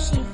Yoshi.